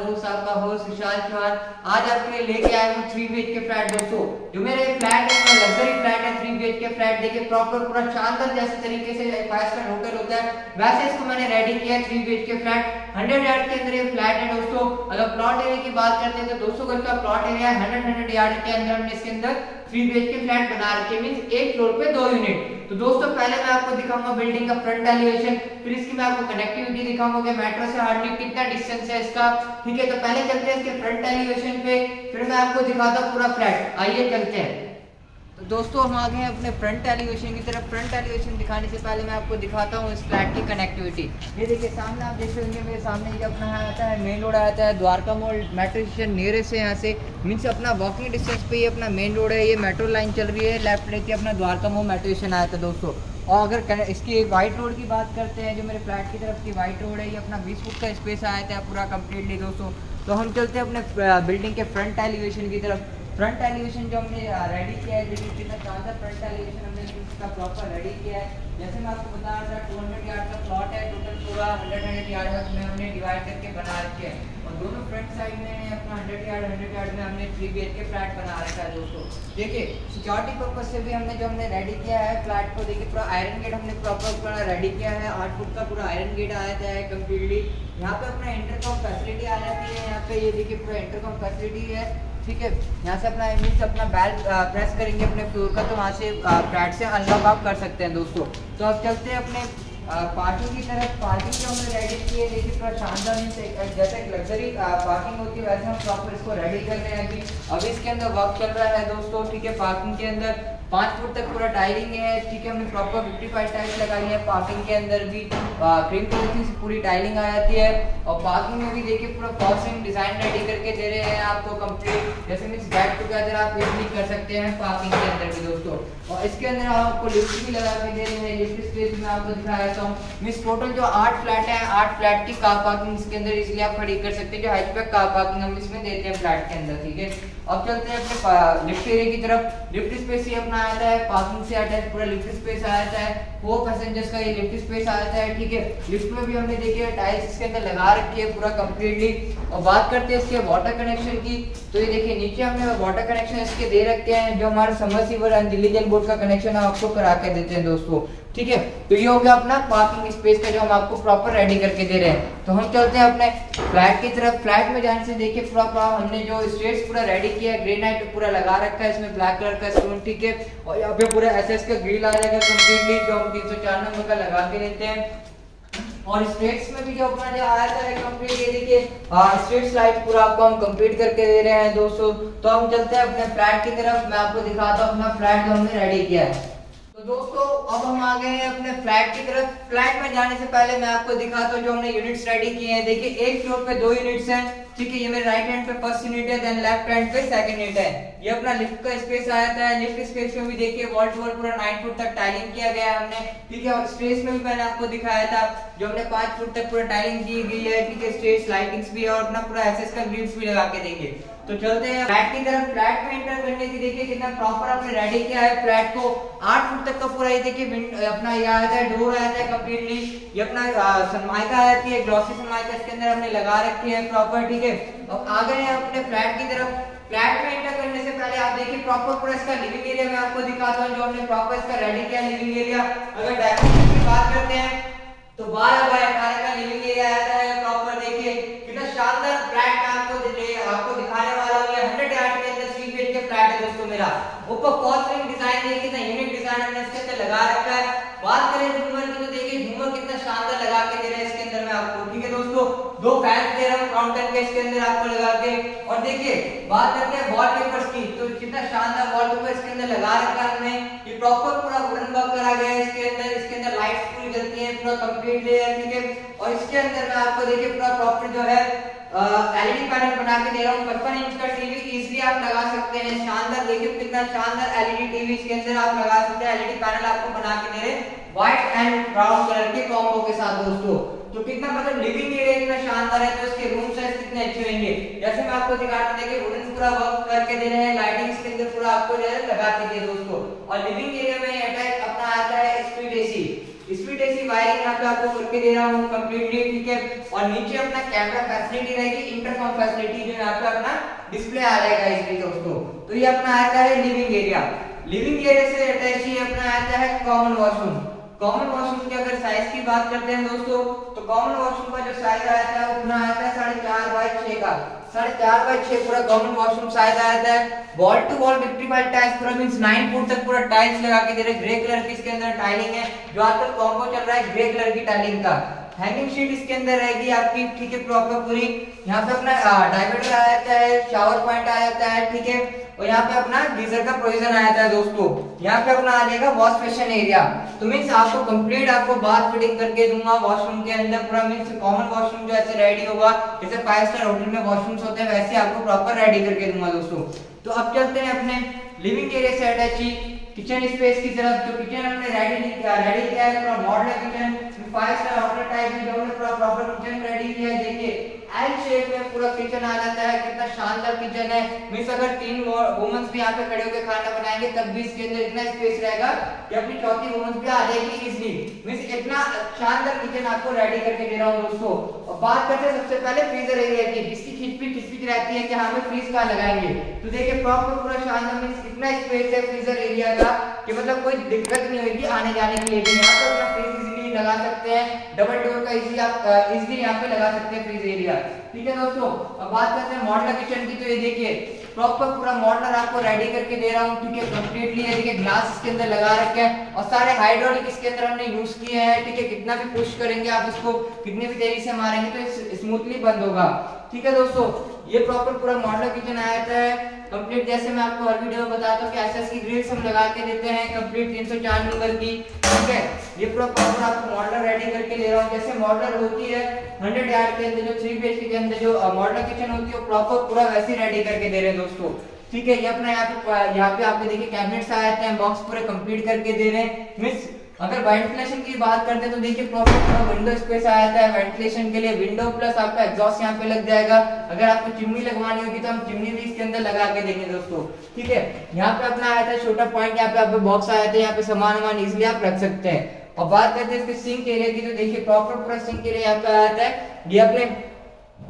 दोस्त आपका होस्ट विशाल चौहान आज आपके लिए लेके आया हूँ थ्री बी के फ्लैट दोस्तों जो मेरा फ्लैट है लग्जरी फ्लैट है थ्री बी के फ्लैट देखिए प्रॉपर पूरा शानदार जैसे तरीके से होटल होता है। वैसे इसको मैंने रेडी किया है three B K flat hundred yard के अंदर ये फ्लैट है दोस्तों। अगर प्लॉट एरिया की बात करते हैं तो दो सौ गज का प्लॉट एरिया है हंड्रेड हंड्रेड यार्ड के अंदर हमने इसके अंदर थ्री बी के फ्लैट बना रखे मीन एक फ्लोर पे दो यूनिट तो दोस्तों, पहले मैं आपको दिखाऊँगा बिल्डिंग का फ्रंट एलिवेशन फिर इसकी मैं आपको कनेक्टिविटी दिखाऊँगा कि मेट्रो से हार्डली कितना डिस्टेंस है इसका. ठीक है तो पहले चलते हैं इसके फ्रंट एलिवेशन पे, फिर मैं आपको दिखाता हूँ पूरा फ्लैट आइए चलते हैं. तो दोस्तों, हम आ गए हैं अपने फ्रंट एलिवेशन की तरफ़। फ्रंट एलिवेशन दिखाने से पहले मैं आपको दिखाता हूँ इस फ्लैट की कनेक्टिविटी ये देखिए, सामने आप देख रहे मेरे सामने ये अपना आता है मेन रोड आता है, Dwarka mall metro station nearest है यहाँ से। मीन्स अपना वॉकिंग डिस्टेंस पे ये अपना मेन रोड है, ये मेट्रो लाइन चल रही है लेफ़्ट लेके अपना द्वारका मॉल मेट्रो स्टेशन आया था दोस्तों। और अगर इसकी वाइट रोड की बात करते हैं, जो मेरे फ्लैट की तरफ़ की वाइट रोड है, ये अपना बीस फुट का स्पेस आया था पूरा कम्प्लीटली दोस्तों। तो हम चलते हैं अपने बिल्डिंग के फ्रंट एलिवेशन की तरफ़। फ्रंट एलिवेशन जो हमने रेडी किया है देखिए कितना शानदार फ्रंट एलिवेशन हमने इसका प्रॉपर रेडी किया है। जैसे मैं आपको बता रहा था टू हंड्रेड यार्ड का प्लॉट है टोटल पूरा हंड्रेड हंड्रेड यार्ड में हमने डिवाइड करके बना रखे हैं। और दोनों फ्रंट साइड में अपना हंड्रेड यार्ड हंड्रेड यार्ड में हमने थ्री बी के फ्लैट बना रखा है दोस्तों। देखिए सिक्योरिटी पर्पज से भी हमने जो हमने रेडी किया है फ्लैट को, देखिए पूरा आयरन गेट हमने प्रॉपर पूरा रेडी किया है। आठ फुट का पूरा आयरन गेट आ जाता है कम्प्लीटली यहाँ पे अपना इंटरकॉम फैसिलिटी आ जाती है, यहाँ पे ये देखिए पूरा इंटरकॉम फैसिलिटी है। ठीक है, यहाँ से अपना इमेज अपना बैल प्रेस करेंगे अपने फ्लोर का तो वहाँ से फ्लैट से अनलॉक आप कर सकते हैं दोस्तों। तो अब चलते हैं अपने पार्किंग की तरफ़। पार्किंग जो हमने रेडी की है, देखिए पूरा शानदार जैसे एक लग्जरी पार्किंग होती है, वैसे हम प्रॉपर इसको रेडी कर रहे हैं अभी। अभी इसके अंदर वर्क चल रहा है दोस्तों, ठीक है पार्किंग के अंदर। पाँच फुट तक पूरा टाइलिंग है, ठीक है, हमने प्रॉपर फिफ्टी फाइव टाइल्स लगाई है पार्किंग के अंदर भी क्रीम कलर से पूरी टाइलिंग आ जाती है, और पार्किंग में भी देखिए पूरा फॉसिंग डिज़ाइन रेडी करके दे रहे हैं आपको कंप्लीट जैसे मीन बैक टूगेदर आप इजली कर सकते हैं पार्किंग के अंदर भी दोस्तों, और इसके अंदर हम आपको लिफ्ट भी लगा के दे रहे हैं लिफ्ट स्पेस में आपको दिखा देता हूँ मीन टोटल जो आठ फ्लैट है, आठ फ्लैट की कार पार्किंग इसके अंदर इसलिए आप खड़ी कर सकते हैं, जो हैचबैक कार पार्किंग हम इसमें देते हैं फ्लैट के अंदर, ठीक है, अब चलते हैं अपने लिफ्ट एरिया की तरफ़ लिफ्ट स्पेस ही अपना आता है पार्किंग से आता है पूरा लिफ्ट स्पेस आ जाता है फोर पैसेंजर्स का ये लिफ्ट स्पेस आ जाता है ठीक है? लिफ्ट में भी हमने देखिए टाइल्स इसके अंदर लगा रखी है पूरा कम्प्लीटली और बात करते हैं इसके वाटर कनेक्शन की। तो ये देखिए, नीचे हमने वाटर कनेक्शन इसके दे रखे हैं, जो हमारे समरसीवर एंड दिल्ली जल बोर्ड का कनेक्शन आपको करा के देते हैं दोस्तों। ठीक है? तो ये हो गया अपना पार्किंग स्पेस का जो हम आपको प्रॉपर रेडी करके दे रहे हैं। तो हम चलते हैं अपने फ्लैट की तरफ़। फ्लैट में जाने से देखिए पूरा पूरा हमने जो स्टेट्स पूरा रेडी किया है। ग्रीन ग्रेनाइट पूरा लगा रखा है। इसमें ब्लैक कलर का स्टोन ठीक है? और यहाँ पे पूरा एस का ग्रिल आ जाएगा कम्प्लीटली जो हम तीन सौ चार नंबर का लगा के देते हैं। और स्ट्रेट्स में भी जो अपना जो आया था कंप्लीट ये देखिए स्ट्रेट्स लाइट पूरा आपको हम कंप्लीट करके दे रहे हैं दोस्तों। तो हम चलते हैं अपने फ्लैट की तरफ़। मैं आपको दिखाता हूँ अपना फ्लैट जो हमने रेडी किया है। तो दोस्तों, अब हम आ गए हैं अपने फ्लैट की तरफ़। फ्लैट में जाने से पहले मैं आपको दिखाता हूँ जो हमने यूनिट्स रेडी किए हैं। देखिए, एक फ्लोर पे दो यूनिट्स हैं। ठीक है, ये मेरे राइट हैंड पे फ़र्स्ट यूनिट है देन लेफ़्ट हैंड पे सेकंड यूनिट है। ये अपना लिफ्ट का स्पेस आया था। लिफ्ट स्पेस में भी देखिए वॉल टू वॉल पूरा नाइन फुट तक टाइलिंग किया गया है हमने। ठीक है, और स्पेस में भी मैंने आपको दिखाया था, जो हमने पाँच फुट तक पूरा टाइलिंग की गई है। ठीक है स्टेज लाइटिंग्स भी है और अपना पूरा एसएस का ग्रिल्स भी लगा के देंगे। तो चलते हैं। फ्लैट की तरफ़, फ्लैट में एंटर करने की देखिए कितना प्रॉपर आपने रेडी किया है। फ्लैट को आठ फुट तक का पूरा ये देखिए अपना ये आता है डोर आता है कम्प्लीटली ये अपना सनमाइका आती है ग्लॉसी सनमाइका इसके अंदर हमने लगा रखी है प्रॉपर ठीक है? अब आ गए हैं अपने फ्लैट की तरफ़। फ्लैट में एंटर करने से पहले आप देखिए प्रॉपर पूरा इसका लिविंग एरिया मैं आपको दिखाता हूँ, जो हमने प्रॉपर इसका रेडी किया लिविंग एरिया अगर डायमेंशन की बात करते हैं तो बारह बाय अठारह का लिविंग एरिया आता है प्रॉपर देखिए। कितना शानदार फ्लैट मैं आपको आपको दिखाने वाला हूँ ये हंड्रेड यार्ड के अंदर थ्री बेड के फ्लैट है दोस्तों मेरा ऊपर फॉल्स डिज़ाइन देखिए कितना यूनिक डिज़ाइन हमने इसके अंदर लगा रखा है। बात करें झूमर की तो देखिए झूमर कितना शानदार लगा के दे रहा है इसके अंदर मैं आपको। ठीक है दोस्तों? दो फ़ैन दे रहा हूँ काउंटर के इसके अंदर आपको लगा के। और देखिए, बात करते हैं वॉलपेपर्स की तो कितना शानदार वॉलपेपर इसके अंदर लगा रखा है हमने। ये प्रॉपर पूरा वुडन वर्क करा गया है इसके अंदर। इसके अंदर लाइट्स पूरी जलती हैं, पूरा कंप्लीट लेयर ठीक है? और इसके अंदर मैं आपको देखिए पूरा प्रॉपर जो है एलईडी पैनल बना के दे रहा हूँ, पचपन इंच का टीवी इजीली आप लगा सकते हैं। शानदार, देखिए कितना शानदार एलईडी टीवी इसके अंदर आप लगा सकते हैं। एलईडी पैनल आपको बना के दे रहे व्हाइट एंड ब्राउन कलर के कॉम्बो के साथ दोस्तों तो कितना मतलब लिविंग एरिया कितना शानदार है तो इसके रूम साइज़ कितने अच्छे होंगे। जैसे मैं आपको दिखाता देखिए वुडन पूरा वर्क करके दे रहे हैं लाइटिंग इसके अंदर पूरा आपको जो है लगा के दिए दोस्तों। और लिविंग एरिया में अटैच अपना आता है speed AC speed split AC wiring यहाँ पे आपको करके दे रहा हूँ कंप्लीटली ठीक है। और नीचे अपना कैमरा फैसिलिटी रहेगी इंटरकॉम फैसिलिटी जो यहाँ पे अपना डिस्प्ले आ जाएगा इसलिए दोस्तों तो ये अपना आता है लिविंग एरिया लिविंग एरिया से अटैच ही अपना आता है कॉमन वॉशरूम कॉमन वॉशरूम की अगर साइज़ की बात करते हैं दोस्तों तो कॉमन वॉशरूम का जो साइज़ आता है वो अपना आता है साढ़े चार बाई छह का। साढ़े चार बाई छह पूरा कॉमन वॉशरूम साइज़ आया है wall to wall vitrified tiles पूरा मीन नाइन फुट तक पूरा टाइल्स लगा के दे रहे ग्रे कलर की इसके अंदर टाइलिंग है। जो आजकल कॉम्बो चल रहा है ग्रे कलर की टाइलिंग का। हैंगिंग शीट इसके अंदर रहेगी आपकी, ठीक है प्रॉपर पूरी। यहाँ पे अपना डाइवर्टर आ जाता है शावर पॉइंट आ जाता है ठीक है। और यहाँ पे अपना गीजर का प्रोविज़न आ जाता है दोस्तों। यहाँ पे अपना आ जाएगा वॉश फेशन एरिया तो मीन्स आपको कंप्लीट आपको बाथ फिटिंग करके दूँगा वॉशरूम के अंदर पूरा मीन्स कॉमन वॉशरूम जो ऐसे रेडी होगा, जैसे फाइव स्टार होटल में वॉशरूम्स होते हैं, वैसे आपको प्रॉपर रेडी करके दूँगा दोस्तों। तो अब चलते हैं अपने लिविंग एरिया से अटैच किचन स्पेस की तरफ़। जो किचन हमने रेडी किया रेडी किया है model kitchen five star hotel type में हमने पूरा प्रॉपर किचन रेडी किया है, देखिए एल शेप में पूरा किचन आ जाता है, कितना शानदार किचन है। मींस अगर तीन वुमेन्स भी यहाँ पे खड़े होकर खाना बनाएँगे, तब भी इसके अंदर इतना स्पेस रहेगा कि अपनी चौथी वुमेन्स भी आ जाएगी इजली मींस इतना शानदार किचन आपको रेडी करके दे रहा हूँ दोस्तों। और बात करते हैं सबसे पहले फ्रीजर एरिया की इसकी खिचपी खिचपी रहती है, कि हमें फ्रीज कहाँ लगाएँगे? तो देखिए प्रॉपर पूरा शानदार मींस इतना स्पेस है फ्रीजर एरिया का, कि मतलब कोई दिक्कत नहीं होगी आने जाने के लिए भी। यहाँ पर अपना फ्रीज इजीली लगा सकते हैं। डबल डोर का इजी आप इजीली यहाँ पे लगा सकते हैं फ्रीज एरिया ठीक है दोस्तों, अब बात करते हैं मॉडलर किचन की। तो ये देखिए प्रॉपर पूरा मॉडलर आपको रेडी करके दे रहा हूँ। ठीक है कंप्लीटली ये देखिए ग्लास इसके अंदर लगा रखे हैं और सारे हाइड्रोलिक इसके अंदर हमने यूज़ किए हैं। ठीक है, कितना भी पुश करेंगे आप इसको, कितने भी तेज़ी से मारेंगे तो स्मूथली बंद होगा। ठीक है दोस्तों, ये प्रॉपर पूरा मॉडल किचन आया था। कंप्लीट जैसे मैं आपको हर वीडियो में बताता हूँ कि एसएस की ग्रिल्स हम लगा के देते हैं कंप्लीट 304 नंबर की, ठीक है? ये पूरा प्रॉपर आपको मॉडल रेडी करके दे रहा हूँ। जैसे मॉडल होती है 100 यार्ड के अंदर जो थ्री बी के अंदर जो मॉडल किचन होती है प्रॉपर पूरा वैसी रेडी करके दे रहे हैं दोस्तों। ठीक है, ये अपना यहाँ पे यहाँ पे आपके देखिए कैबिनेट्स आ जाते हैं बॉक्स पूरे कंप्लीट करके दे रहे हैं। मिस अगर वेंटिलेशन की बात करते हैं तो देखिए प्रॉपर पूरा विंडो स्पेस आ जाता है। वेंटिलेशन के लिए विंडो प्लस आपका एग्जॉस्ट यहाँ पे लग जाएगा। अगर आपको चिमनी लगवानी होगी तो हम चिमनी भी इसके अंदर लगा के देंगे दोस्तों। ठीक है? यहाँ पे अपना आया था छोटा पॉइंट यहाँ पे आपको बॉक्स आया था, यहाँ पे सामान वामान इजिली आप रख सकते हैं। और बात करते हैं इसके सिंक एरिया की तो देखिए प्रॉपर पूरा सिंक एरिया यहाँ पे आता है ये अपने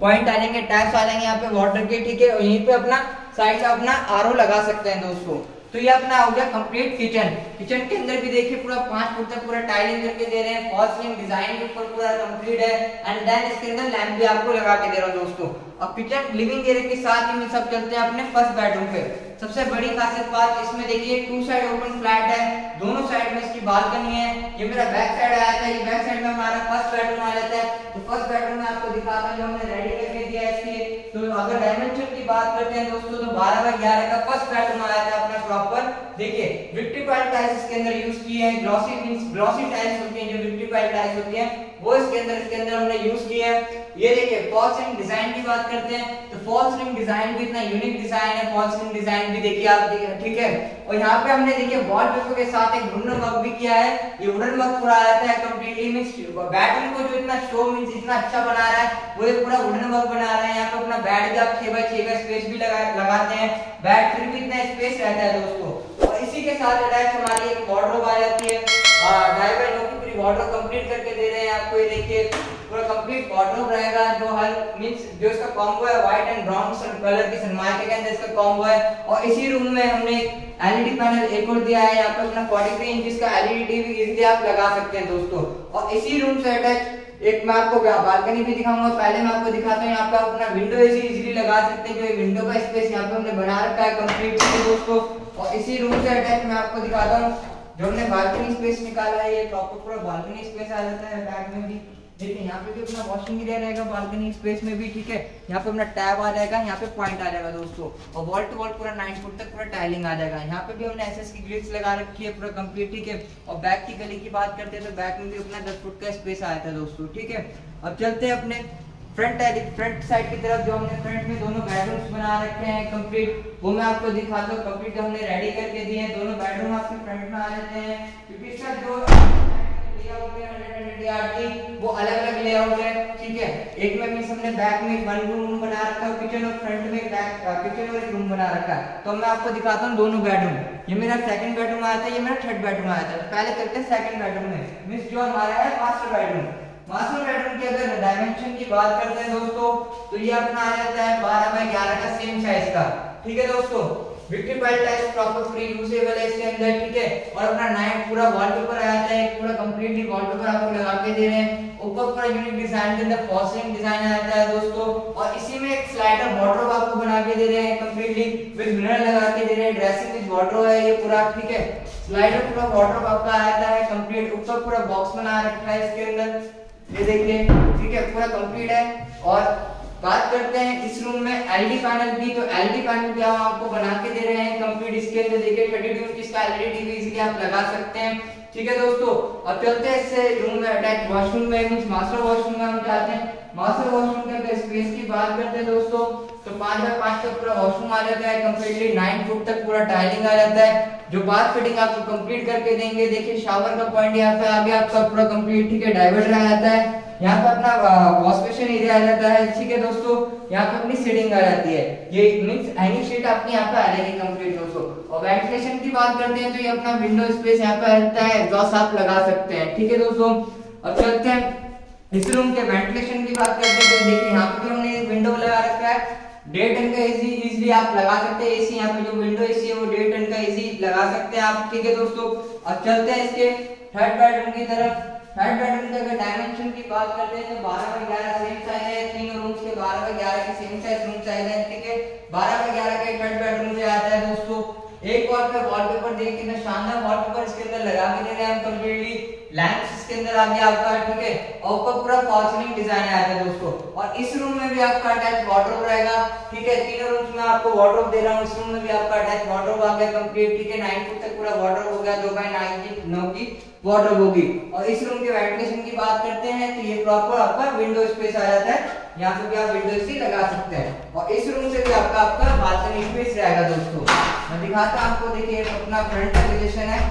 पॉइंट आ जाएँगे टैप्स आ जाएँगे यहाँ पे वाटर के, ठीक है? यहीं पे अपना साइड से अपना आरओ लगा सकते हैं दोस्तों। तो ये अपना हो गया कंप्लीट किचन किचन के अंदर भी देखिए पूरा पाँच फुट तक पूरा टाइलिंग करके दे रहे हैं फॉल सीलिंग डिज़ाइन के ऊपर पूरा कंप्लीट है एंड देन इसके अंदर लैंप भी आपको लगा के दे रहा हूँ दोस्तों. और किचन लिविंग एरिया के साथ ही सब चलते हैं अपने फ़र्स्ट बेडरूम पे. सबसे बड़ी खासियत बात, इसमें देखिए टू साइड ओपन फ्लैट है, दोनों साइड में इसकी बालकनी है. ये मेरा बैक साइड आया था, ये बैक साइड में हमारा फ़र्स्ट बेडरूम आ जाता है. तो फ़र्स्ट बेडरूम में आपको दिखाता हूँ, जो हमने रेडी करके दिया है इसके तो अगर डायमेंशन की बात करते हैं दोस्तों तो बारह बाय ग्यारह का फ़र्स्ट बेडरूम आया था अपना प्रॉपर देखिए विक्ट्रीफाइड टाइल्स इसके अंदर यूज़ किए हैं ग्लॉसी मींस ग्लॉसी टाइल्स होती हैं, जो विक्ट्रीफाइड टाइल्स होती हैं, वो इसके अंदर इसके अंदर हमने यूज़ किया है। ये देखिए फॉल सीलिंग डिज़ाइन की बात करते हैं तो फॉल सीलिंग डिज़ाइन भी इतना यूनिक डिज़ाइन है फॉल सीलिंग डिज़ाइन भी देखिए आप, ठीक है और यहाँ पे हमने देखिए वॉलपेपर के साथ एक वुडन मग भी किया है। ये वुडन मग पूरा आया था कंप्लीटली मींस बैटरी को जो इतना शो मींस इतना अच्छा बना रहा है, वो पूरा वुडन मग बना रहा है, यहाँ पे अपना बेड भी आप छह बाय छह का स्पेस भी लगा, लगाते हैं। बेड फिर भी इतना स्पेस रहता है दोस्तों। और इसी के साथ अटैच हमारी एक वार्डरोब आ जाती है। जो की पूरी वार्डरोब कंप्लीट करके दे रहे हैं आपको, ये देखिए। पूरा कंप्लीट वार्डरोब रहेगा, जो हर मींस जो इसका कॉम्बो है व्हाइट एंड ब्राउन कलर की सनमाइके के अंदर इसका कॉम्बो है। और इसी रूम में हमने एलईडी पैनल एक और दिया है, यहाँ पे अपना 43 इंच का एलईडी टीवी इजीली आप लगा सकते हैं दोस्तों। और इसी रूम से अटैच एक मैं आपको बालकनी भी दिखाऊँगा, पहले मैं आपको दिखाता हूँ, यहाँ पे अपना विंडो एसी इजीली लगा सकते हैं विंडो का स्पेस यहाँ पे हमने बना रखा है कंप्लीट दोस्तों और इसी रूम से अटैच मैं आपको दिखाता हूँ, जो हमने बालकनी स्पेस निकाला है, ये प्रॉपर पूरा बालकनी स्पेस आ जाता है बैग में भी। देखिए, यहाँ पे भी अपना वॉशिंग एरिया रहेगा बालकनी स्पेस में भी, ठीक है? यहाँ पे अपना टैब आ जाएगा, यहाँ पे पॉइंट आ जाएगा दोस्तों। और वॉल टू वॉल पूरा नाइन फुट तक पूरा टाइलिंग आ जाएगा। यहाँ पे भी हमने एसएस की ग्रिल्स लगा रखी है पूरा कंप्लीट ठीक है? और बैक की गली की बात करते हैं तो बैक में भी अपना दस फुट का स्पेस आया था दोस्तों, ठीक है? अब चलते हैं अपने फ्रंट फ्रंट साइड की तरफ़, जो हमने फ्रंट में दोनों बेडरूम्स बना रखे हैं कंप्लीट वो मैं आपको दिखाता हूँ कंप्लीट हमने रेडी करके दिए हैं, दोनों बेडरूम आपके फ्रंट में आ जाते हैं। क्योंकि इसका जो लेआउट में 100 की, वो अलग अलग लेआउट है, ठीक है? एक में मींस हमने बैक में वन रूम बना रखा है किचन और फ्रंट में बैक किचन और एक रूम बना रखा है। तो मैं आपको दिखाता हूँ दोनों बेडरूम ये मेरा सेकंड बेडरूम आया था, ये मेरा थर्ड बेडरूम आया था। पहले करते हैं सेकंड बेडरूम में। मींस जो हमारा है मास्टर बेडरूम मास्टर बेडरूम की अगर डायमेंशन की बात करते हैं दोस्तों तो ये अपना आ जाता है 12 बाय 11 का सेम साइज़ का। ठीक है दोस्तों? Vitrified type proper free usable है इसके अंदर, ठीक है? और अपना नाइट पूरा वॉलपेपर आ जाता है, पूरा कंप्लीटली वॉलपेपर आपको लगा के दे रहे हैं। ऊपर पूरा यूनिक डिज़ाइन के अंदर फॉसिलिंग डिज़ाइन आ जाता है दोस्तों। और इसी में एक स्लाइडर वार्डरोब आपको बना के दे रहे हैं कंप्लीटली विद मिरर लगा के दे रहे हैं ड्रेसिंग विद वार्डरोब है ये पूरा, ठीक है? स्लाइडर पूरा वार्डरोब आपका आ जाता है कंप्लीट ऊपर पूरा बॉक्स बना रखा है इसके अंदर। ये देखिए, ठीक है, पूरा कंप्लीट है। और बात करते हैं इस रूम में एलईडी पैनल की तो एलईडी पैनल भी हम आपको बना के दे रहे हैं कंप्लीट इसके अंदर देखिए 32 इंच इसका एलईडी टीवी इसलिए आप लगा सकते हैं। ठीक है दोस्तों, अब चलते हैं इससे रूम में अटैच वॉशरूम में। मींस मास्टर वॉशरूम में हम जाते हैं। मास्टर वॉशरूम के अगर स्पेस की बात करते हैं दोस्तों तो पाँच बाय पाँच का पूरा वॉशरूम आ जाता है। कंप्लीटली नाइन फुट तक पूरा टाइलिंग आ जाता है। जो बात फिटिंग आपको कंप्लीट करके देंगे, देखिए शावर का पॉइंट यहाँ पे आगे आपका पूरा कंप्लीट ठीक है डाइवर्टर आ जाता है। यहाँ पे अपना वॉश बेसिन एरिया आ जाता है। ठीक है दोस्तों, यहाँ पे अपनी सीटिंग आ जाती है। ये मींस हैंगिंग शीट अपनी यहाँ पे आ जाएगी कंप्लीट दोस्तों। और वेंटिलेशन की बात करते हैं तो ये अपना विंडो स्पेस यहाँ पे रहता है एग्जॉस्ट आप लगा सकते हैं। ठीक है दोस्तों, अब चलते हैं। इस रूम के वेंटिलेशन की बात करते हैं तो देखिए यहाँ पे भी हमने विंडो लगा रखा है। डेढ़ टन का एसी इजीली आप लगा सकते हैं। एसी यहाँ पे जो विंडो एसी है वो डेढ़ टन का एसी लगा सकते हैं आप। ठीक है दोस्तों, अब चलते हैं इसके थर्ड बेडरूम की तरफ़। थर्ड बेडरूम के अगर डायमेंशन की बात करते हैं तो 12 बाय 11 सेम साइज़ है, तीनों रूम्स के 12 बाय 11 के सेम साइज़ रूम साइज़ है, ठीक है? 12 बाय 11 का थर्ड बेडरूम में आता है दोस्तों। एक बार पे वॉलपेपर देख कितना शानदार वॉलपेपर इसके अंदर लगा के दे रहे हैं हम कंप्लीटली लैंप्स इसके अंदर आ गया आपका, ठीक है? और ऊपर पूरा फॉल्सनिंग डिज़ाइन आया था दोस्तों। और इस रूम में भी आपका अटैच वार्डरोब रहेगा, ठीक है? तीनों रूम्स में आपको वार्डरोब दे रहा हूँ। इस रूम में भी आपका अटैच वार्डरोब आ गया कंप्लीट ठीक है? नाइन फुट तक पूरा वार्डरोब हो गया, दो बाय नाइन की, नौ की वार्डरोब होगी। और इस रूम के वेंटिलेशन की बात करते हैं तो ये प्रॉपर आपका विंडो स्पेस आ जाता है। यहाँ पे भी आप विंडो एसी लगा सकते हैं। और इस रूम से भी आपका आपका बालकनी स्पेस रहेगा दोस्तों। मैं दिखाता हूँ आपको, देखिए, अपना फ्रंट एलिवेशन है।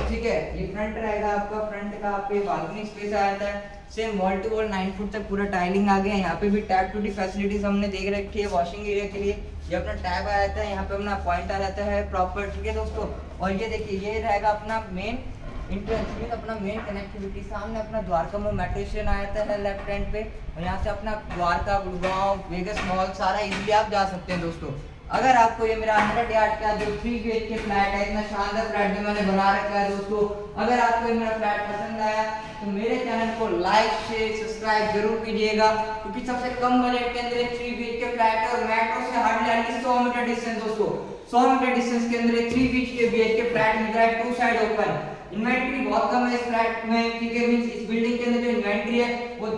ठीक है, ये फ्रंट रहेगा आपका फ्रंट का आपके बालकनी स्पेस आ जाता है। Same wall to wall nine foot तक पूरा टाइलिंग आ गया। यहाँ पे भी टैप टू डी फैसिलिटीज़ हमने देख रखी है वॉशिंग एरिया के लिए। ये अपना टैब आ जाता है, यहाँ पे अपना पॉइंट आ जाता है प्रॉपर ठीक है दोस्तों? और ये देखिए, ये रहेगा अपना मेन इंट्रेंस में अपना मेन कनेक्टिविटी सामने अपना द्वारका में मेट्रो स्टेशन आ जाता है लेफ़्ट हैंड पे। और यहाँ से अपना द्वारका, गुड़गांव वेगस मॉल सारा इजिली आप जा सकते हैं दोस्तों। अगर आपको ये मेरा हंड्रेड यार्ड का जो थ्री बी के फ्लैट है, इतना शानदार फ्लैट जो मैंने बना रखा है दोस्तों, अगर आपको ये मेरा फ्लैट पसंद आया तो मेरे चैनल को लाइक शेयर सब्सक्राइब ज़रूर कीजिएगा, क्योंकि सबसे कम बजट के अंदर थ्री बी के फ्लैट है और मेट्रो से हार्डली हार्डली सौ मीटर डिस्टेंस दोस्तों, सौ मीटर डिस्टेंस के अंदर three B K B K flat मिल रहा है टू साइड ओपन इन्वेंटरी बहुत कम है इस फ्लैट में, ठीक है मींस इस बिल्डिंग के अंदर जो इन्वेंटरी है, वो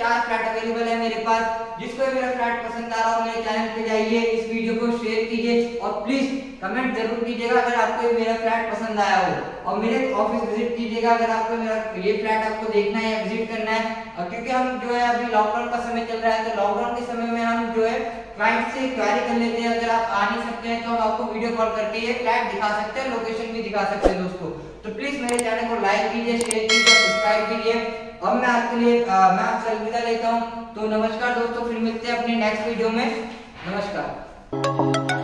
चार फ्लैट अवेलेबल है मेरे पास। जिसको मेरा फ्लैट पसंद आ रहा हो, मेरे चैनल पे जाइए, इस वीडियो को शेयर कीजिए और प्लीज़ कमेंट ज़रूर कीजिएगा अगर आपको मेरा फ्लैट पसंद आया हो। और मेरे ऑफ़िस विज़िट कीजिएगा अगर आपको मेरा ये फ्लैट आपको देखना है या विज़िट करना है। और क्योंकि हम जो है अभी लॉकडाउन का समय चल रहा है तो लॉकडाउन के समय में हम जो है क्लाइंट से क्वारी कर लेते हैं। अगर आप आ नहीं सकते हैं तो हम आपको वीडियो कॉल करके ये फ्लैट दिखा सकते हैं लोकेशन भी दिखा सकते हैं दोस्तों। तो प्लीज़ मेरे चैनल को लाइक कीजिए शेयर कीजिए। अब मैं आपके लिए आ, मैं आपसे अलविदा लेता हूँ। तो नमस्कार दोस्तों फिर मिलते हैं अपने नेक्स्ट वीडियो में। नमस्कार।